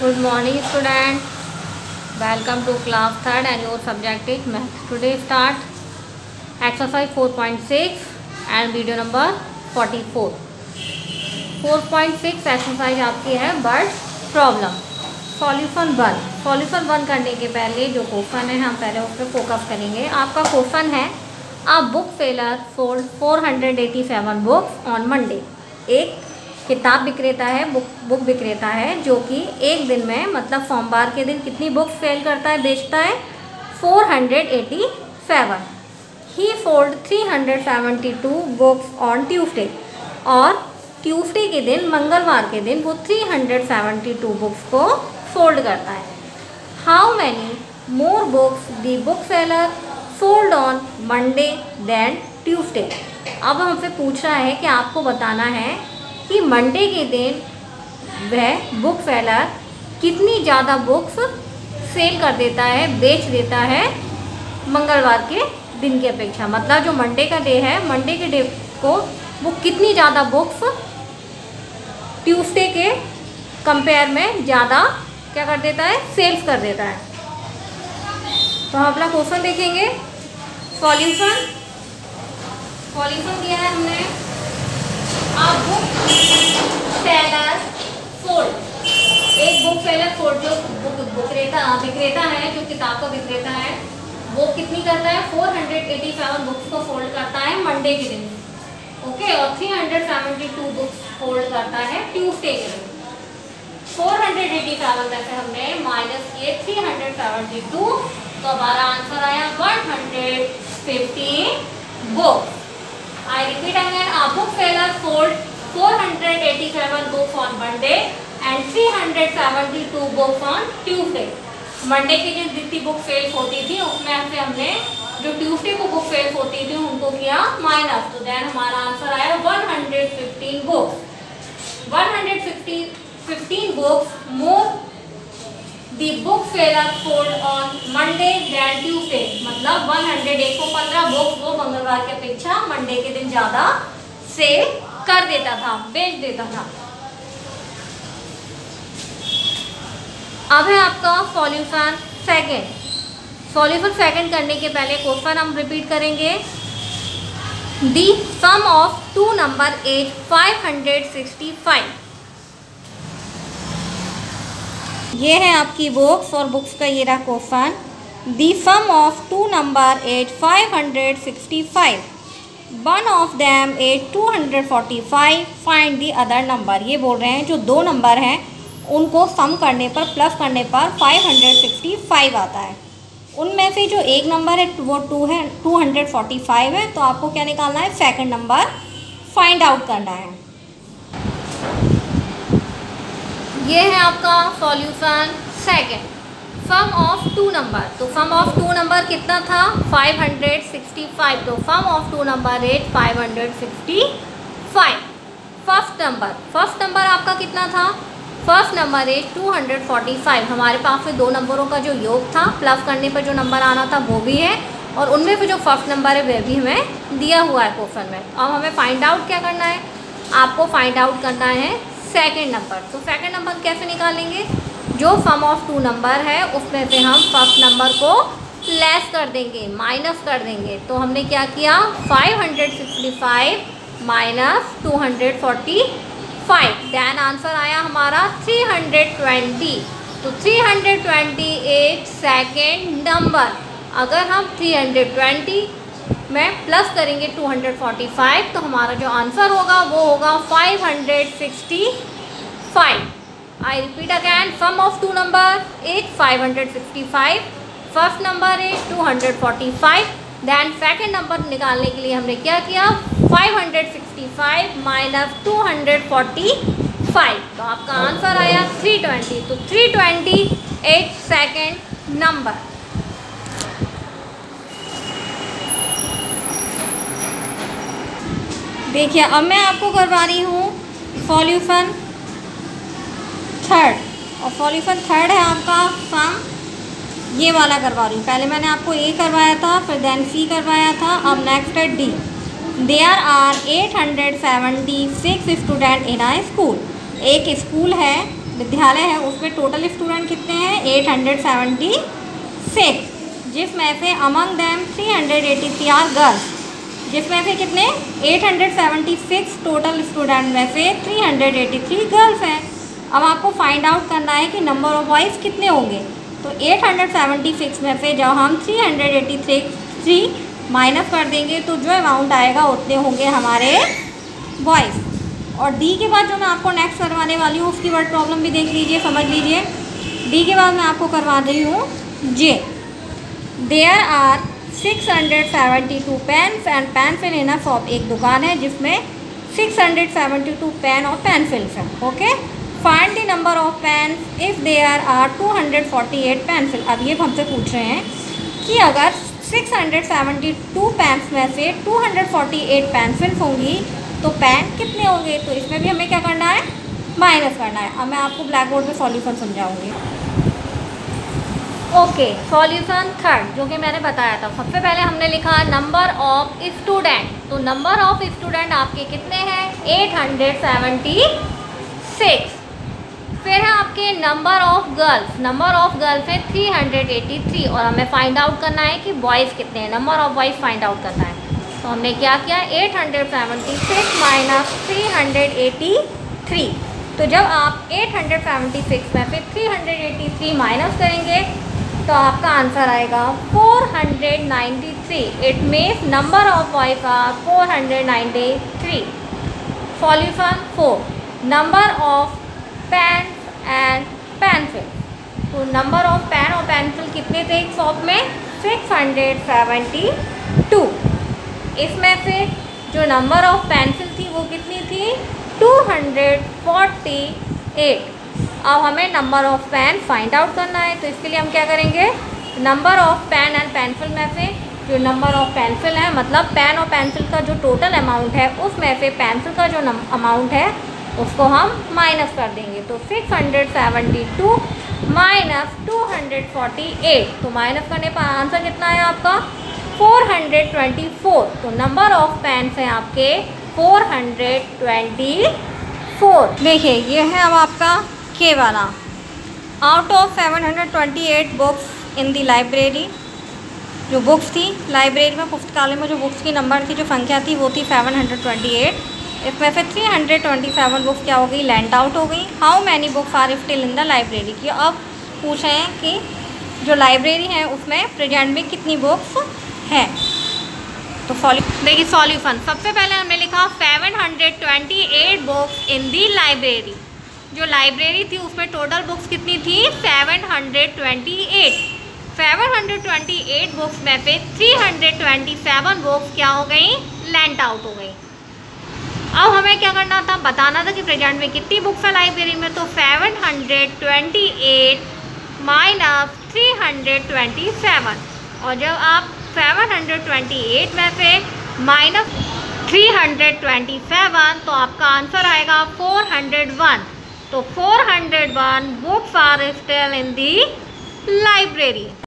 Good morning student welcome to class third and your subject is math today start exercise 4.6 and video number 44 4.6 exercise आपकी है but problem solution one solution one करने के पहले जो question है, हम पहले उस पर फोकस करेंगे। आपका क्वेश्चन है, आप book seller sold 487 hundred books on Monday एक किताब विक्रेता है, बुक बुक विक्रेता है, जो कि एक दिन में मतलब सोमवार के दिन कितनी बुक्स सेल करता है, बेचता है? 487 ही sold three hundred seventy two books on Tuesday और ट्यूसडे के दिन, मंगलवार के दिन, वो 372 बुक्स को फोल्ड करता है। How many more books the book seller sold on Monday than Tuesday अब हमसे पूछ रहा है कि आपको बताना है कि मंडे के दिन वह बुक सेलर कितनी ज़्यादा बुक्स सेल कर देता है, बेच देता है मंगलवार के दिन की अपेक्षा। मतलब जो मंडे का डे है, मंडे के डे को वो कितनी ज़्यादा बुक्स ट्यूसडे के कंपेयर में ज़्यादा क्या कर देता है सेल्स कर देता है। तो हम अपना क्वेश्चन देखेंगे। सॉल्यूशन सॉल्यूशन दिया है हमने। अब बुक सेलर फोल्ड एक बुक सेलर फोल्ड जो बुक विक्रेता विक्रेता है, जो किताब का विक्रेता है, वो कितनी करता है? 487 बुक्स को फोल्ड करता है मंडे के दिन। ओके और 372 बुक्स फोल्ड करता है ट्यूसडे के दिन। 487 में से हमने माइनस किए 372 तो हमारा आंसर आया 115 books I repeat again, a book seller sold 487 books on Monday and 372 books on Tuesday. Monday की जो जितनी बुक सेल्स होती थी उसमें से हमने जो ट्यूसडे को बुक सेल्स होती थी उनको किया माइनस तो देन हमारा आंसर आया 115 books 115 15 books more the book seller sold on Monday than Tuesday मतलब 100 एक सौ पंद्रह बुक्स वो मंगलवार की अपेक्षा मंडे के दिन ज़्यादा सेल कर देता था, बेच देता था। अब है आपका सॉल्यूशन सेकंड सॉल्यूशन सेकंड करने के पहले क्वेश्चन हम रिपीट करेंगे। The sum of two number at five hundred sixty five ये है आपकी बुक्स और बुक्स का ये रहा question the sum of two number at five hundred sixty five one of them at two hundred forty five find the other number ये बोल रहे हैं, जो दो नंबर हैं, उनको सम करने पर प्लस करने पर फाइव हंड्रेड सिक्सटी फाइव आता है. उनमें से जो एक नंबर है, वो टू है टू हंड्रेड फोर्टी फाइव है तो आपको क्या निकालना है? सेकंड नंबर फाइंड आउट करना है. ये है आपका solution second. Sum of two number तो सम ऑफ़ टू नंबर कितना था? 565 तो sum of two number at 565 first number first number आपका कितना था? फ़र्स्ट नंबर एट 245 हमारे पास में दो नंबरों का जो योग था प्लस करने पर जो नंबर आना था, वो भी है। और उनमें भी जो फ़र्स्ट नंबर है, वह भी हमें दिया हुआ है क्वेश्चन में। अब हमें फाइंड आउट क्या करना है? आपको फाइंड आउट करना है सेकेंड नंबर तो सेकेंड नंबर कैसे निकालेंगे? जो सम ऑफ़ टू नंबर है, उसमें से हम फ़र्स्ट नंबर को लेस कर देंगे माइनस कर देंगे। तो हमने क्या किया? 565 माइनस 245 दैन आंसर आया हमारा 320 तो 328 सेकेंड नंबर अगर हम 320 में प्लस करेंगे 245 तो हमारा जो आंसर होगा, वो होगा 565 I repeat again sum of two number is 565 first number is 245 then second number निकालने के लिए हमने क्या किया? 565 माइनस 245 तो आपका आंसर आया 320 तो 320 एट सेकेंड नंबर देखिए, अब मैं आपको करवा रही हूँ सॉल्यूशन थर्ड और सॉल्यूशन थर्ड है आपका सम ये वाला करवा रही हूँ। पहले मैंने आपको ए करवाया था, फिर देन सी करवाया था, अब नेक्स्ट है D there are eight hundred seventy six student in a school एक स्कूल है, विद्यालय है, उसमें टोटल स्टूडेंट कितने हैं? एट हंड्रेड सेवेंटी सिक्स जिसमें से among them three hundred eighty three are girls जिसमें से कितने? Eight hundred seventy six total student में से three hundred eighty three girls हैं। अब आपको फाइंड आउट करना है कि नंबर ऑफ़ बॉयज़ कितने होंगे। तो एट हंड्रेड सेवेंटी सिक्स में से जब हम three hundred eighty three three minus कर देंगे तो जो अमाउंट आएगा, उतने होंगे हमारे बॉयज़ और डी के बाद जो मैं आपको नेक्स्ट करवाने वाली हूँ, उसकी वर्ड प्रॉब्लम भी देख लीजिए, समझ लीजिए। डी के बाद मैं आपको करवा रही हूँ J there are six hundred seventy two pen and pencil in shop एक दुकान है जिसमें six hundred seventy two pen और पेन हैं, okay? Find the number of pen if there are two hundred forty eight pencil अब ये हमसे पूछ रहे हैं कि अगर six hundred seventy two pens में से two hundred forty eight pencils होंगी तो पेन कितने होंगे? तो इसमें भी हमें क्या करना है? माइनस करना है। अब मैं आपको ब्लैक बोर्ड पर सॉल्यूशन समझाऊँगी। ओके सॉल्यूशन थर्ड जो कि मैंने बताया था। सबसे पहले हमने लिखा नंबर ऑफ़ स्टूडेंट तो नंबर ऑफ़ स्टूडेंट आपके कितने हैं? एट हंड्रेड सेवेंटी सिक्स फिर है आपके number of girls number of girls है थ्री हंड्रेड एटी थ्री और हमें फाइंड आउट करना है कि बॉयज़ कितने हैं। Number of boys find out करना है। तो हमने क्या किया? Eight hundred seventy six minus three hundred eighty three तो जब आप एट हंड्रेड सेवेंटी सिक्स में एटी थ्री माइनस करेंगे तो आपका आंसर आएगा four hundred ninety three it means number of wife are four hundred ninety three solution four number of pen and pencil तो number of pen और pencil कितने थे एक शॉप में? सिक्स हंड्रेड सेवेंटी टू इसमें से जो नंबर ऑफ़ पेंसिल थी वो कितनी थी? 248 अब हमें number of pen find out करना है तो इसके लिए हम क्या करेंगे? Number of pen and pencil में से जो नंबर ऑफ़ पेंसिल है मतलब पेन और पेंसिल का जो टोटल अमाउंट है उसमें से पेंसिल का जो अमाउंट है, उसको हम माइनस कर देंगे। तो 672 हंड्रेड सेवेंटी टू माइनस 248 तो माइनस करने पर आंसर कितना है आपका? 424 तो नंबर ऑफ़ पेन्स हैं आपके 424 देखिए, ये है अब आपका के वाला। Out of 728 books in the library जो बुक्स थी लाइब्रेरी में पुस्तकालय में जो बुक्स की नंबर थी, जो संख्या थी, वो थी 728 इसमें से 327 बुक्स क्या हो गई? लैंड आउट हो गई। How many books are still in the library की अब पूछे कि जो लाइब्रेरी है, उसमें प्रेजेंट में कितनी बुक्स हैं? तो देखिए सॉल्यूशन सबसे पहले हमने लिखा 728 बुक्स इन दी लाइब्रेरी जो लाइब्रेरी थी, उसमें टोटल बुक्स कितनी थी? 728 728 बुक्स में से 327 बुक्स क्या हो गई? लेंट आउट हो गई. अब हमें क्या करना था? बताना था कि प्रेजेंट में कितनी बुक्स है लाइब्रेरी में? तो 728 माइनस 327 और जब आप 728 में से माइनस 327 तो आपका आंसर आएगा 401 तो 401 books are still in the library